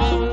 love.